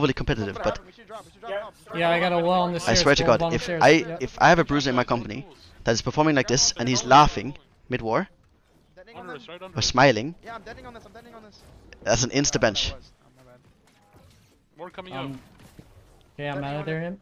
overly competitive, but Yeah, I got a wall on the I swear to God, if stairs, I yep. if I have a bruiser in my company that is performing like this and he's laughing mid war or smiling, Yeah, I'm deading on this. I'm deading on this. that's an insta bench. More coming up. Yeah, I'm out of there. Him.